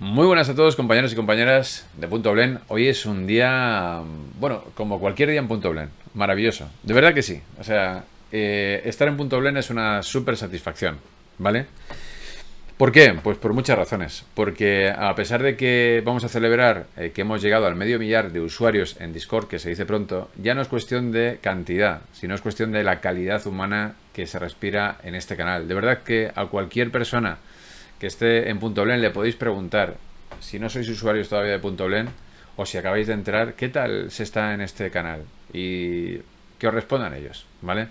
Muy buenas a todos compañeros y compañeras de Punto Blen. Hoy es un día, bueno, como cualquier día en Punto Blen. Maravilloso. De verdad que sí. O sea, eh, estar en Punto Blen es una súper satisfacción, ¿vale? ¿Por qué? Pues por muchas razones. Porque a pesar de que vamos a celebrar eh, que hemos llegado al medio millar de usuarios en Discord, que se dice pronto, ya no es cuestión de cantidad, sino es cuestión de la calidad humana que se respira en este canal. De verdad que a cualquier persona que esté en Punto Blen le podéis preguntar, si no sois usuarios todavía de Punto o si acabáis de entrar, ¿qué tal se está en este canal? Y que os respondan ellos, ¿vale?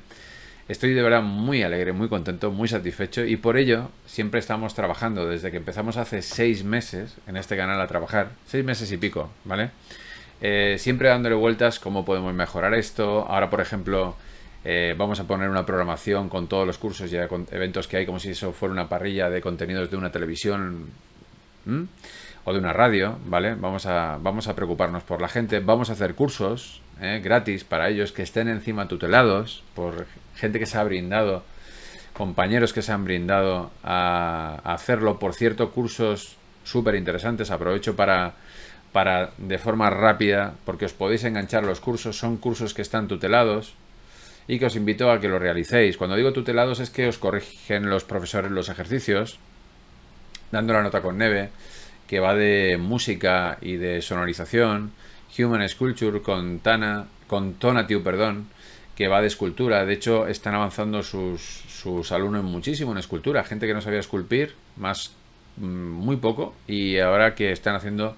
Estoy de verdad muy alegre, muy contento, muy satisfecho y por ello siempre estamos trabajando desde que empezamos hace seis meses en este canal a trabajar, seis meses y pico, ¿vale? Eh, siempre dándole vueltas cómo podemos mejorar esto. Ahora, por ejemplo, eh, vamos a poner una programación con todos los cursos y eventos que hay, como si eso fuera una parrilla de contenidos de una televisión o de una radio, ¿vale? Vamos a, vamos a preocuparnos por la gente, vamos a hacer cursos ¿eh? gratis para ellos que estén encima tutelados por gente que se ha brindado, compañeros que se han brindado a, hacerlo. Por cierto, cursos súper interesantes, aprovecho para para de forma rápida, porque os podéis enganchar los cursos, son cursos que están tutelados, y que os invito a que lo realicéis. Cuando digo tutelados es que os corrigen los profesores los ejercicios, dando la nota con Neve, que va de música y de sonorización, Human Sculpture con Tana, con Tonatiu, perdón, que va de escultura. De hecho, están avanzando sus, sus alumnos muchísimo en escultura. Gente que no sabía esculpir, más mm, muy poco, y ahora que están haciendo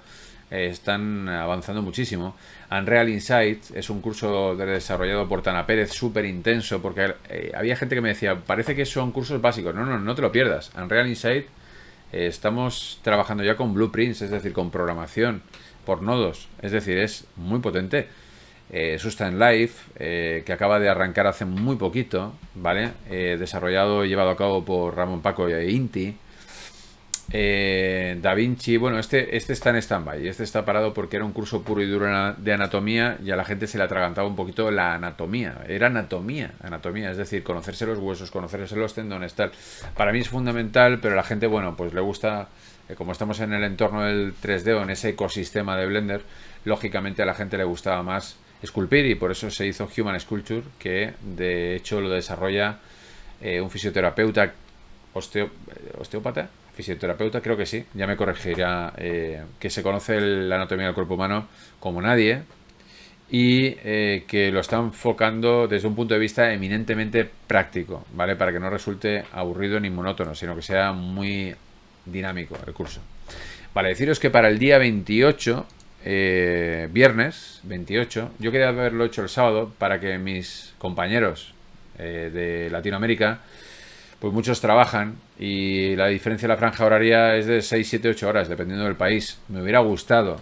eh, están avanzando muchísimo. Unreal Insight es un curso desarrollado por Tana Pérez, súper intenso, porque eh, había gente que me decía, parece que son cursos básicos. No, no, no te lo pierdas. Unreal Insight eh, estamos trabajando ya con blueprints, es decir, con programación por nodos. Es decir, es muy potente. Sustain Life, que acaba de arrancar hace muy poquito, ¿vale? desarrollado y llevado a cabo por Ramón Paco e Inti. Eh, da Vinci, bueno, este, este está en stand-by. Este está parado porque era un curso puro y duro de anatomía y a la gente se le atragantaba un poquito la anatomía. Era anatomía, anatomía, es decir, conocerse los huesos, conocerse los tendones, tal. Para mí es fundamental, pero a la gente, bueno, pues le gusta, eh, como estamos en el entorno del 3D o en ese ecosistema de Blender, lógicamente a la gente le gustaba más esculpir y por eso se hizo Human Sculpture, que de hecho lo desarrolla eh, un fisioterapeuta osteópata fisioterapeuta, creo que sí, ya me corregirá, eh, que se conoce la anatomía del cuerpo humano como nadie y eh, que lo está enfocando desde un punto de vista eminentemente práctico, ¿vale? Para que no resulte aburrido ni monótono, sino que sea muy dinámico el curso. Vale, deciros que para el día 28, eh, viernes 28, yo quería haberlo hecho el sábado para que mis compañeros de Latinoamérica pues muchos trabajan y la diferencia de la franja horaria es de 6, 7, 8 horas, dependiendo del país. Me hubiera gustado,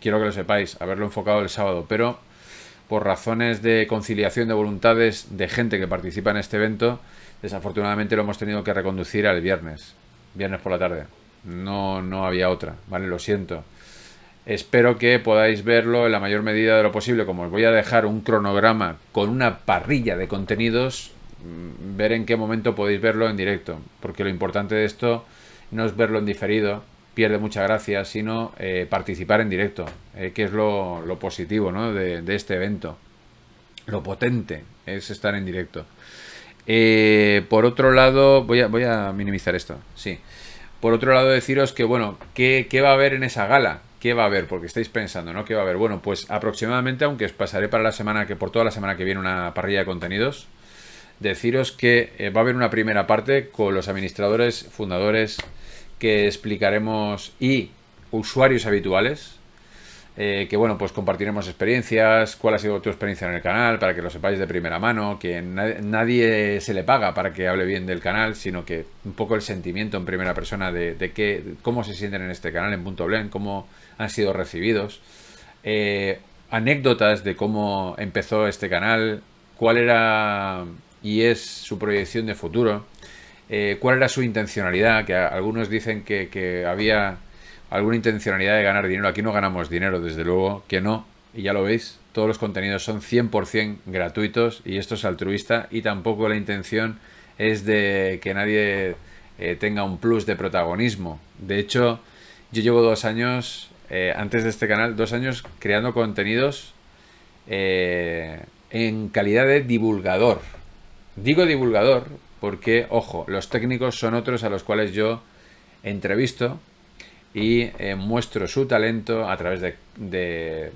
quiero que lo sepáis, haberlo enfocado el sábado, pero por razones de conciliación de voluntades de gente que participa en este evento, desafortunadamente lo hemos tenido que reconducir al viernes, viernes por la tarde. No, no había otra, ¿vale? Lo siento. Espero que podáis verlo en la mayor medida de lo posible. Como os voy a dejar un cronograma con una parrilla de contenidos, ver en qué momento podéis verlo en directo, porque lo importante de esto no es verlo en diferido, pierde mucha gracia, sino eh, participar en directo, eh, que es lo, positivo de, este evento. Lo potente es estar en directo. Eh, por otro lado, voy a, voy a minimizar esto, sí. Por otro lado, deciros que, bueno, ¿qué, ¿qué va a haber en esa gala? ¿Qué va a haber? Porque estáis pensando, ¿no? ¿Qué va a haber? Bueno, pues aproximadamente, aunque os pasaré para la semana que, por toda la semana que viene, una parrilla de contenidos, deciros que eh, va a haber una primera parte con los administradores, fundadores que explicaremos y usuarios habituales. Eh, que bueno, pues compartiremos experiencias, cuál ha sido tu experiencia en el canal, para que lo sepáis de primera mano, que nadie, se le paga para que hable bien del canal, sino que un poco el sentimiento en primera persona de, de cómo se sienten en este canal, en Punto Blend, cómo han sido recibidos. Eh, anécdotas de cómo empezó este canal, cuál era y es su proyección de futuro. Eh, ¿Cuál era su intencionalidad? Que algunos dicen que, había alguna intencionalidad de ganar dinero. Aquí no ganamos dinero, desde luego que no. Y ya lo veis, todos los contenidos son 100% gratuitos y esto es altruista y tampoco la intención es de que nadie eh, tenga un plus de protagonismo. De hecho, Yo llevo dos años, eh, antes de este canal, dos años creando contenidos en calidad de divulgador. Digo divulgador porque, ojo, los técnicos son otros a los cuales yo entrevisto y eh, muestro su talento a través de,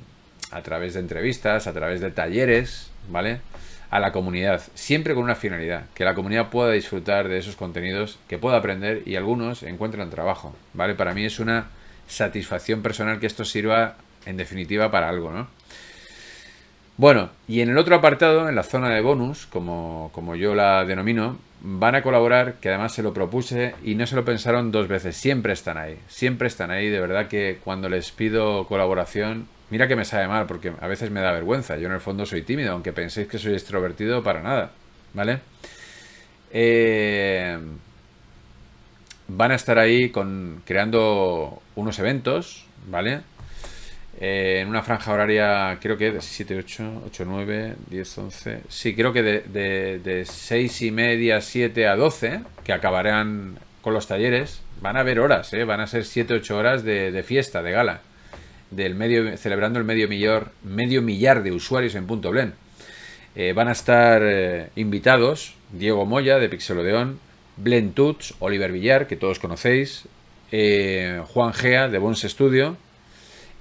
a través de entrevistas, a través de talleres, ¿vale? A la comunidad, siempre con una finalidad, que la comunidad pueda disfrutar de esos contenidos, que pueda aprender y algunos encuentren trabajo, ¿vale? Para mí es una satisfacción personal que esto sirva en definitiva para algo, ¿no? Bueno, y en el otro apartado, en la zona de bonus, como, como yo la denomino, van a colaborar, que además se lo propuse y no se lo pensaron dos veces, siempre están ahí, siempre están ahí, de verdad que cuando les pido colaboración, mira que me sabe mal, porque a veces me da vergüenza, yo en el fondo soy tímido, aunque penséis que soy extrovertido, para nada, ¿vale? Eh, van a estar ahí con, creando unos eventos, ¿vale? Eh, en una franja horaria, creo que de 7, 8, 8, 9, 10, 11. Sí, creo que de, de, de 6 y media, 7 a 12, que acabarán con los talleres. Van a haber horas, ¿eh? van a ser 7, 8 horas de, fiesta, de gala. Celebrando el medio millar, medio millar de usuarios en Punto Blend. Eh, van a estar eh, invitados Diego Moya de Pixelodeon, Blend Tuts, Oliver Villar, que todos conocéis, eh, Juan Gea de Bons Studio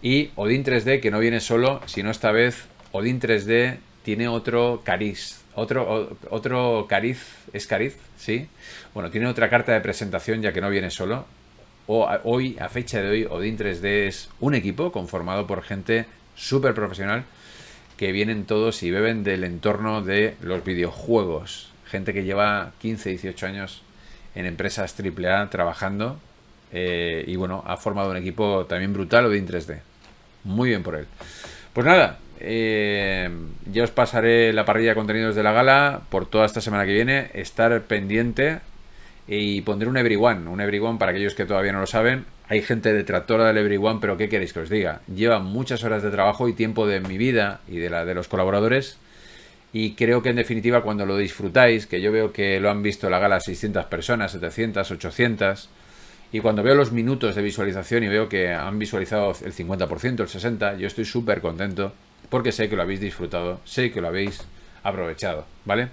y Odin 3D, que no viene solo, sino esta vez Odin 3D tiene otro cariz. Otro, otro cariz, ¿es cariz? Sí. Bueno, tiene otra carta de presentación ya que no viene solo. O, hoy, a fecha de hoy, Odin 3D es un equipo conformado por gente súper profesional que vienen todos y beben del entorno de los videojuegos. Gente que lleva 15, 18 años en empresas AAA trabajando eh, y bueno, ha formado un equipo también brutal Odin 3D. Muy bien por él. Pues nada, eh, ya os pasaré la parrilla de contenidos de la gala por toda esta semana que viene. Estar pendiente y pondré un Everyone. Un Everyone para aquellos que todavía no lo saben. Hay gente detractora del Everyone, pero ¿qué queréis que os diga? Lleva muchas horas de trabajo y tiempo de mi vida y de la de los colaboradores. Y creo que en definitiva cuando lo disfrutáis, que yo veo que lo han visto la gala 600 personas, 700, 800 y cuando veo los minutos de visualización y veo que han visualizado el 50%, el 60%, yo estoy súper contento porque sé que lo habéis disfrutado, sé que lo habéis aprovechado, ¿vale?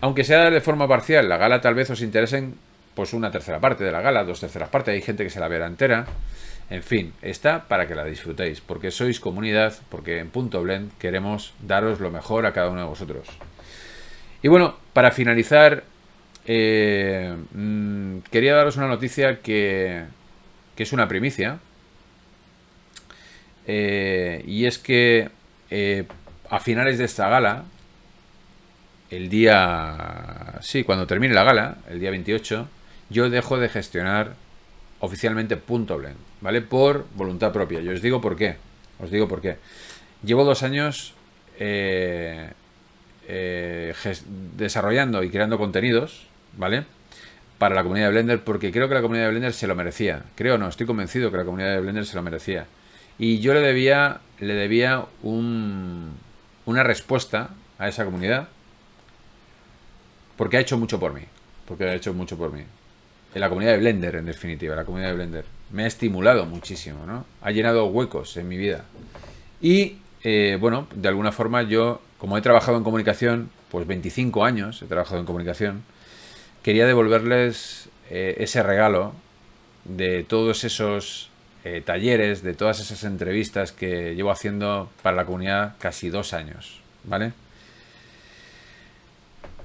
Aunque sea de forma parcial, la gala tal vez os interesen pues una tercera parte de la gala, dos terceras partes, hay gente que se la verá entera. En fin, está para que la disfrutéis, porque sois comunidad, porque en Punto Blend queremos daros lo mejor a cada uno de vosotros. Y bueno, para finalizar, eh, mmm, quería daros una noticia que, es una primicia. Eh, y es que eh, a finales de esta gala, el día... Sí, cuando termine la gala, el día 28, yo dejo de gestionar oficialmente Punto Blend, ¿vale? Por voluntad propia. Yo os digo por qué. Os digo por qué. Llevo dos años eh, desarrollando y creando contenidos ¿vale? Para la comunidad de Blender, porque creo que la comunidad de Blender se lo merecía. Creo no, estoy convencido que la comunidad de Blender se lo merecía. Y yo le debía, le debía un, una respuesta a esa comunidad, porque ha hecho mucho por mí. Porque ha hecho mucho por mí. En la comunidad de Blender, en definitiva, la comunidad de Blender. Me ha estimulado muchísimo, ¿no? Ha llenado huecos en mi vida. Y, eh, bueno, de alguna forma yo, como he trabajado en comunicación, pues 25 años he trabajado en comunicación, quería devolverles eh, ese regalo de todos esos eh, talleres, de todas esas entrevistas que llevo haciendo para la comunidad casi dos años, ¿vale?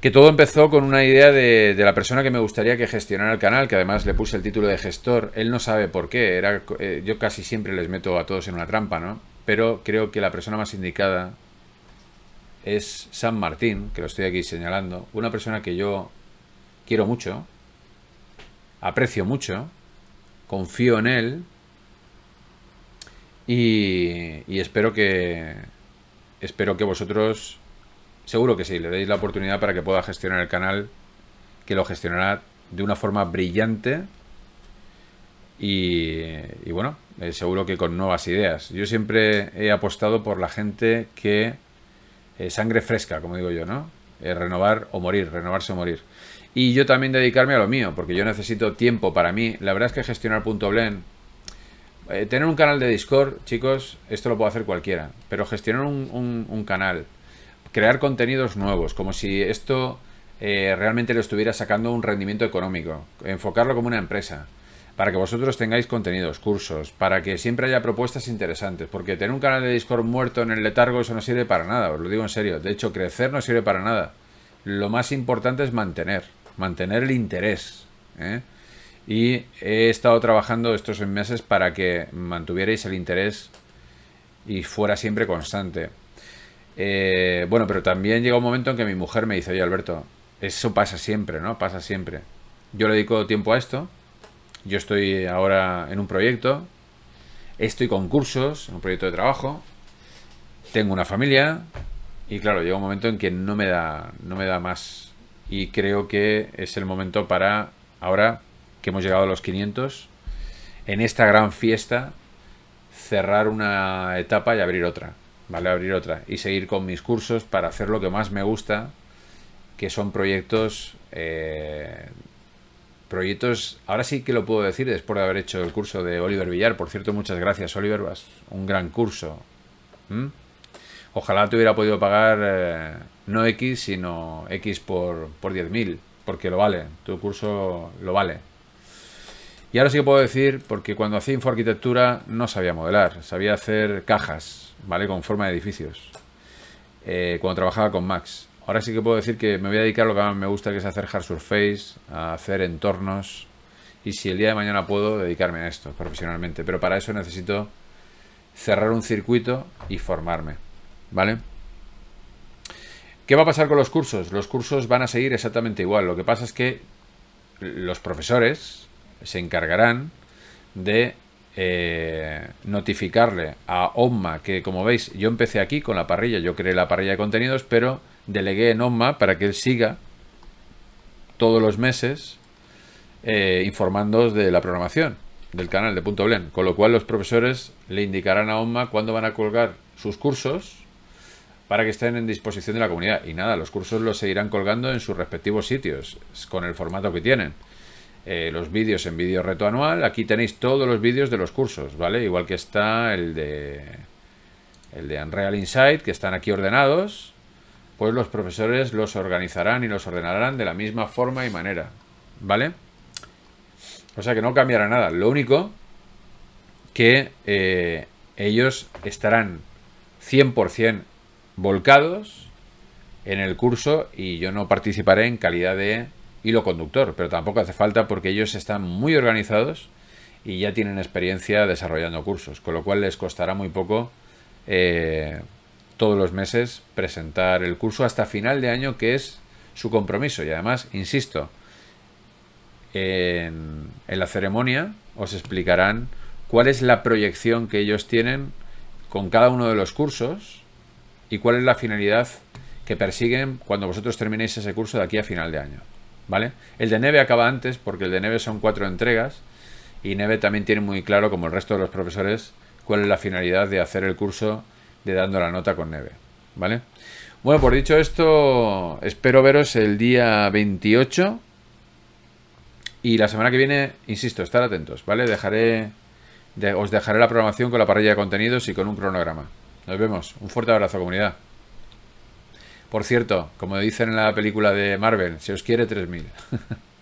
Que todo empezó con una idea de, la persona que me gustaría que gestionara el canal, que además le puse el título de gestor. Él no sabe por qué, era, eh, yo casi siempre les meto a todos en una trampa, ¿no? Pero creo que la persona más indicada es San Martín, que lo estoy aquí señalando, una persona que yo quiero mucho, aprecio mucho, confío en él y, espero que espero que vosotros seguro que sí, le deis la oportunidad para que pueda gestionar el canal, que lo gestionará de una forma brillante y, y bueno, eh, seguro que con nuevas ideas. Yo siempre he apostado por la gente que eh, sangre fresca, como digo yo, ¿no? Eh, renovar o morir, renovarse o morir y yo también dedicarme a lo mío, porque yo necesito tiempo para mí. La verdad es que gestionar punto blend Eh, tener un canal de Discord, chicos, esto lo puede hacer cualquiera, pero gestionar un, canal, crear contenidos nuevos, como si esto eh, realmente le estuviera sacando un rendimiento económico, enfocarlo como una empresa, para que vosotros tengáis contenidos, cursos, para que siempre haya propuestas interesantes, porque tener un canal de Discord muerto en el letargo eso no sirve para nada, os lo digo en serio, de hecho crecer no sirve para nada, lo más importante es mantener, mantener el interés, ¿eh? y he estado trabajando estos meses para que mantuvierais el interés y fuera siempre constante. Eh, bueno, pero también llega un momento en que mi mujer me dice, oye Alberto, eso pasa siempre, ¿no? Pasa siempre. Yo le dedico tiempo a esto, yo estoy ahora en un proyecto, estoy con cursos, en un proyecto de trabajo, tengo una familia y claro, llega un momento en que no me da, no me da más y creo que es el momento para ahora que hemos llegado a los 500, en esta gran fiesta, cerrar una etapa y abrir otra, ¿vale? Abrir otra y seguir con mis cursos para hacer lo que más me gusta, que son proyectos... Eh, proyectos, ahora sí que lo puedo decir después de haber hecho el curso de Oliver Villar. Por cierto, muchas gracias, Oliver. Un gran curso. Ojalá te hubiera podido pagar eh, no X, sino X por, por 10.000, porque lo vale. Tu curso lo vale. Y ahora sí que puedo decir, porque cuando hacía infoarquitectura no sabía modelar, sabía hacer cajas, ¿vale? Con forma de edificios. Eh, cuando trabajaba con Max. Ahora sí que puedo decir que me voy a dedicar a lo que más me gusta, que es hacer hard surface, a hacer entornos. Y si el día de mañana puedo, dedicarme a esto profesionalmente. Pero para eso necesito cerrar un circuito y formarme. ¿Vale? ¿Qué va a pasar con los cursos? Los cursos van a seguir exactamente igual. Lo que pasa es que los profesores, se encargarán de eh, notificarle a OMMA que, como veis, yo empecé aquí con la parrilla, yo creé la parrilla de contenidos, pero delegué en OMMA para que él siga todos los meses eh, informándoos de la programación del canal de Punto Blen, con lo cual los profesores le indicarán a OMMA cuándo van a colgar sus cursos para que estén en disposición de la comunidad. Y nada, los cursos los seguirán colgando en sus respectivos sitios, con el formato que tienen. Eh, los vídeos en vídeo reto anual. Aquí tenéis todos los vídeos de los cursos, ¿vale? Igual que está el de el de Unreal Insight, que están aquí ordenados, pues los profesores los organizarán y los ordenarán de la misma forma y manera, ¿vale? O sea que no cambiará nada. Lo único que eh, ellos estarán 100% volcados en el curso y yo no participaré en calidad de hilo conductor, pero tampoco hace falta porque ellos están muy organizados y ya tienen experiencia desarrollando cursos, con lo cual les costará muy poco eh, todos los meses presentar el curso hasta final de año, que es su compromiso. Y además, insisto, en, en la ceremonia os explicarán cuál es la proyección que ellos tienen con cada uno de los cursos y cuál es la finalidad que persiguen cuando vosotros terminéis ese curso de aquí a final de año. ¿vale? El de Neve acaba antes porque el de Neve son cuatro entregas y Neve también tiene muy claro, como el resto de los profesores, cuál es la finalidad de hacer el curso de dando la nota con Neve, ¿vale? Bueno, por dicho esto, espero veros el día 28 y la semana que viene, insisto, estar atentos, ¿vale? Dejaré, os dejaré la programación con la parrilla de contenidos y con un cronograma. Nos vemos. Un fuerte abrazo, comunidad. Por cierto, como dicen en la película de Marvel, se os quiere 3000.